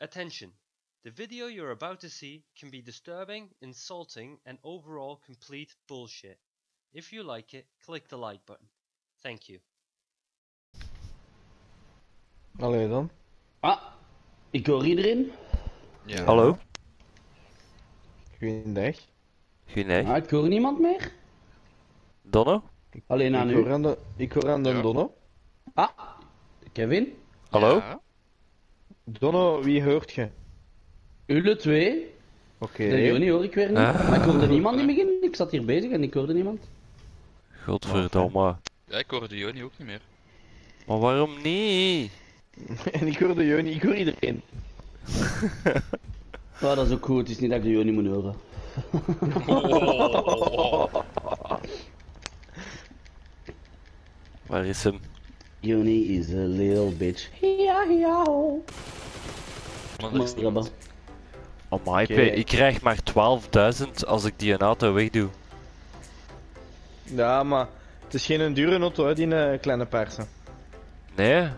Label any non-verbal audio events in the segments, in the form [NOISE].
Attention! The video you're about to see can be disturbing, insulting, and overall complete bullshit. If you like it, click the like button. Thank you. Allee dan. Ah, ik hoor iedereen. Ja. Hallo? Goeiedag. Goedendag. Ah, ik hoor niemand meer. Donno? Alleen aan Ik u. hoor aan de, ik hoor aan de Ja. Donno. Ah, Kevin. Hallo? Ja. Donno, wie hoort je? Jullie twee. Oké. De Joni hoor ik weer niet. Ah. Maar ik hoorde niemand in het begin. Ik zat hier bezig en ik hoorde niemand. Godverdomme. ja, ik hoorde Joni ook niet meer. Maar waarom niet? [LAUGHS] en ik hoor de Joni, ik hoor iedereen. [LAUGHS] Ja, dat is ook goed. Het is niet dat ik de Joni moet horen. [LAUGHS] Waar is hem? Joni is a little bitch. Ja, ja. Maar is Maar, niemand. Oh my ik krijg maar 12.000 als ik die een auto wegdoe. Ja, maar het is geen dure auto, hè, die eh, kleine paarse. Nee?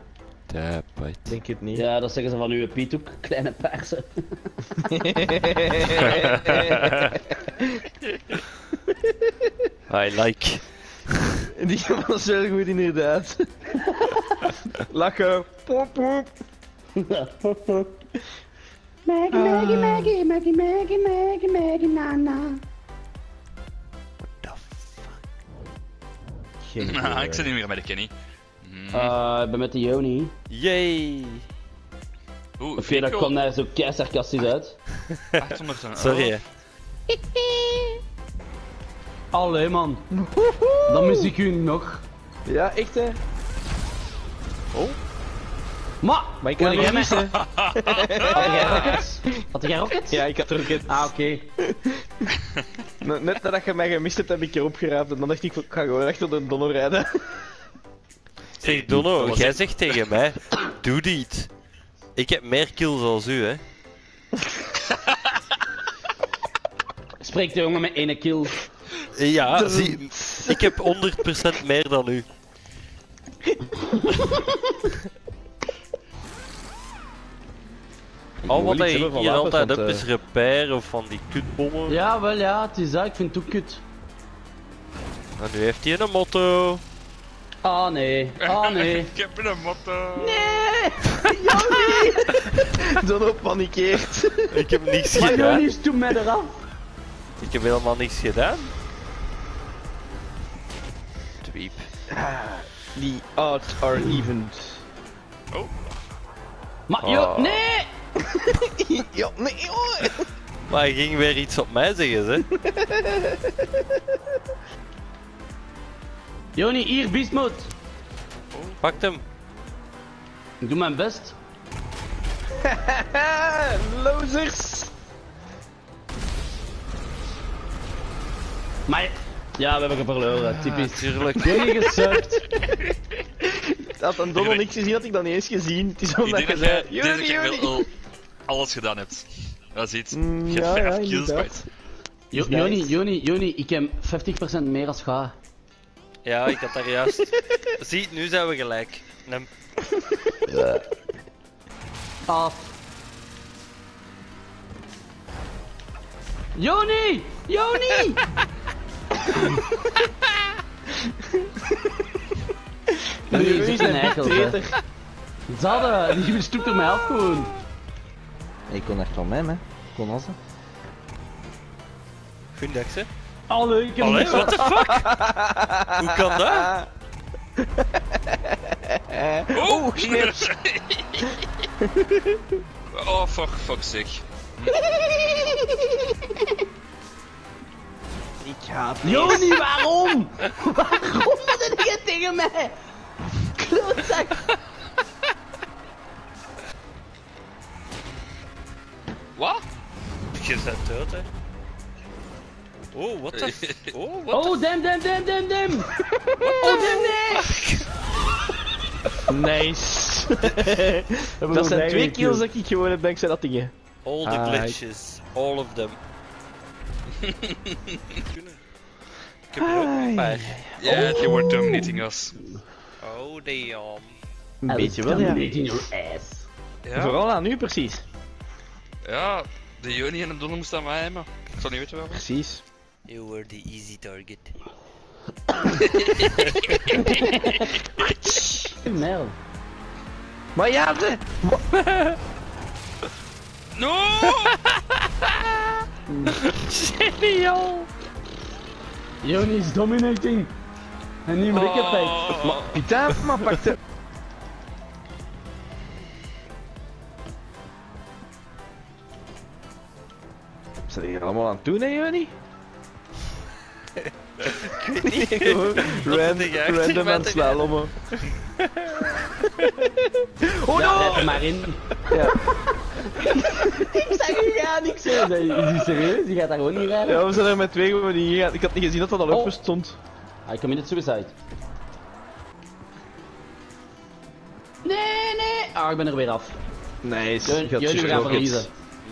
Ja, boy. Denk het niet. Ja, dat zeggen ze van uw Piet ook. [LAUGHS] Kleine paarse. [LAUGHS] I like. Die was wel goed inderdaad. [LAUGHS] Lachen. Poep, poep. Maggie, Maggie, Maggie, Maggie, Maggie, Maggie, Maggie, Nana. Geen [LAUGHS] Ah, idee. ik zit niet meer met de Kenny. Hmm. Uh, ik ben met de Joni. Yay! Oeh, Oké, Fico, dat kwam [LAUGHS] daar zo kei sarcastisch uit. 800 euro. Sorry hè. Allee man. Dan mis ik u nog. Ja, echt hè. Maar, Maar ik kan niet missen. had jij rockets? Had jij rockets? Ja, ik had ook het. Ah, oké. [LAUGHS] Net net nadat je mij gemist hebt, heb ik erop geraapt. En dan dacht ik, ik ga gewoon achter de Donno rijden. [LAUGHS] Zeg Donno, was jij zegt tegen mij, doe dit. Ik heb meer kills als u hè. [LAUGHS] Spreekt de jongen met ene kill. Ja, zie, ik heb 100% meer dan u. Al wat hij hier wapens, altijd hebt eh, is repair of van die kutbommen. Ja, wel ja, het is dat. Ik vind het ook kut. En nu heeft hij een motto. Ah nee, ah [LAUGHS] nee. Ik heb een motto. [LAUGHS] Donno panikeert. Ik heb niks Maar gedaan. Joni is toen mij eraf. Ik heb helemaal niks gedaan. Tweep. The odds are even. Maar Jo, Oh. nee! Ja, nee hoor. Maar hij ging weer iets op mij zeggen, hè? Joni, hier, beast mode. Pakt hem. Ik doe mijn best. [LAUGHS] Losers. Maar, ja, we hebben verloren, typisch. Tuurlijk. Joni. [LAUGHS] Had een Donno niks gezien, had ik dan niet eens gezien. Het is omdat je dat zei, Joni. al alles gedaan hebt. Dat is iets. Mm, Je hebt ja, vijf ja, kills inderdaad. kwijt. Joni, Joni, Joni, ik heb 50% meer als ga. Ja, ik had daar juist. [LAUGHS] Zie, nu zijn we gelijk. Nem. Af. Joni! Joni! [LAUGHS] Nee, ze is zijn hè. treter. Zadde, die stoept er mij af gewoon. Ik kon echt van mij, hè. Kon als Goedendag, hè? Allee, ik heb Allee, what the fuck? Hoe kan dat? [LAUGHS] Oh, shit! [LAUGHS] oh, fuck, fuck zeg. Ik haat Joni, waarom? [LAUGHS] waarom dat je tegen mij? Klootzak. Wat? Je bent dood, hè? Oh, what the f... [LAUGHS] Oh, what Oh, damn, damn, damn, damn, damn. Oh, damn, [LAUGHS] damn. Nice. [LAUGHS] dat zijn twee kills dat ik gewoon heb dankzij dat dingen. All the Ah, glitches. All of them. Ik heb er ook een paar. Ja, die wordt dominating us. Oh, damn. Een beetje wel, ja. Dominating your ass. Ja? Vooral aan u precies. Ja, de Joni en de Donner moesten aan mij hebben. Ik zou niet weten waarom. Precies. You were the easy target. [LAUGHS] Mel. Maar ja, de... [LAUGHS] No! [LAUGHS] Geniaal! Joni is dominating. En nu moet ik het bij. Oh. Pita, maar pak de... Zijn die hier allemaal aan het doen, hè, [LAUGHS] Random, denk je echt random met aan het de- slalommen. oh Ja, no! let er maar in. Ja. Ik zeg u ja niks. hè. Is hij serieus? Die gaat daar gewoon niet rijden? ja, we zijn er met twee gewoon niet ingegaan. Ik had niet gezien dat dat al Oh. open stond. I committed suicide. Nee, nee. Ah, ik ben er weer af. Nice. Had jullie gaan verliezen.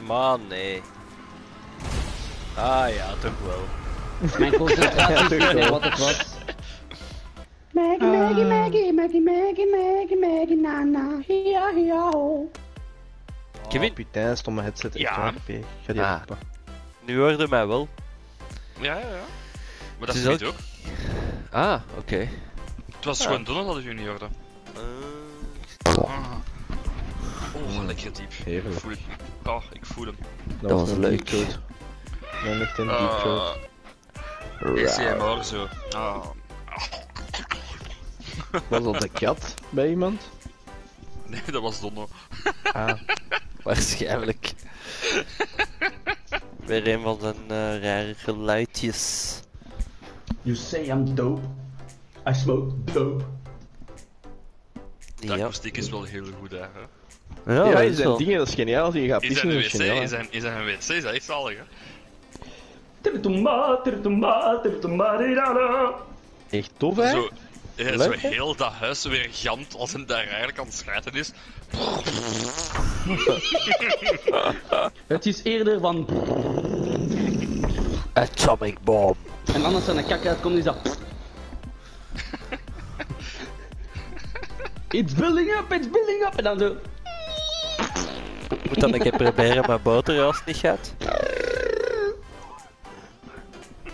Man, nee. Ah ja, toch wel. Mijn concentratie [LAUGHS] Ja, is toch wel. wat het was. Maggie, Maggie, Maggie, Maggie, Maggie, Maggie, Maggie, Nana, ja, ja, ho. Kevin? Oh, putain, stomme headset. echt Ja. Ik ga die Ah. open. Nu hoorde mij wel. Ja, ja, ja. Maar dat is is niet ook- ook. Ah, oké. Het was gewoon Donald dat ik niet hoorde. Ah. Oh, lekker diep. Ik voel het. Oh, ik voel hem. Dat, was een leuk. throat. Dan ligt een deep Uh, throat. ACMR zo. Ah. Was dat de kat bij iemand? Nee, dat was Donno. Ah. [LAUGHS] waarschijnlijk. [LAUGHS] Weer een van zijn eh, rare geluidjes. You say I'm dope. I smoke dope. De Ja, akoestiek is wel heel goed, hè. ja, Ja, zijn wel. dingen, dat is geniaal. Als je gaat Is pissen, dat is wc? geniaal. Is dat, is dat een wc? Is dat echt zalig, hè? Echt tof, hè? Zo, ja, heel dat huis weer gant als een daar eigenlijk aan het schijten is. [LAUGHS] Het is eerder van. Atomic bomb. En anders zijn een kak uitkomt, is dat. It's building up, it's building up. En dan zo. Moet dan een keer proberen met boter als het niet gaat.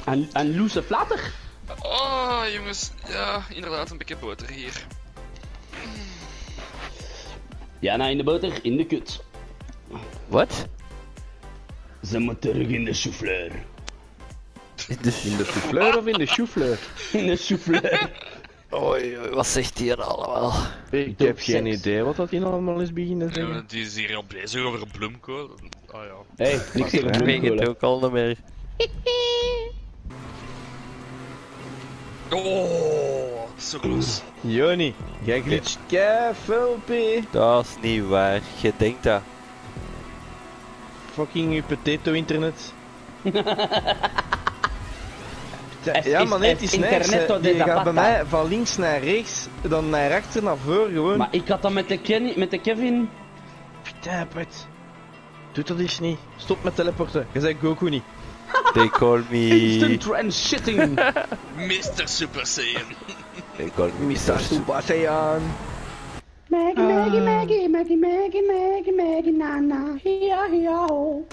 En, en loose flatter. Oh, jongens. Ja, inderdaad, een beetje boter hier. Ja, nou in de boter, in de kut. Wat? Ze moet terug in de souffleur. In de... In de souffleur of in de choufleur? [LAUGHS] In de souffleur. Oei, oei, wat zegt hij hier allemaal? Ik heb geen idee wat dat hier allemaal is beginnen Ja, zeggen. die is hier al bezig over bloemkool. Oh ja. Hé, hey, niks tegen Ik weet het ook al niet meer. Oh, zo close. Joni, jij glitcht veel, P. Dat is niet waar. Je denkt dat. Fucking je potato-internet. [LAUGHS] Het ja, is maar nee, het het is niks. internet Die de gaat bij mij van links naar rechts, dan naar achter, naar voor, gewoon. Maar ik had dat met de, Kenny, met de Kevin. Putain, put. Doe dat eens niet. Stop met teleporten. Je bent Goku niet. [LAUGHS] They call me... Instant transhitting. [LAUGHS] Mr. Super Saiyan. [LAUGHS] They call me Mr. Super Saiyan. Maggie, Maggie, Maggie, Maggie, Maggie, Maggie, Maggie, Nana, ja, ja, ho.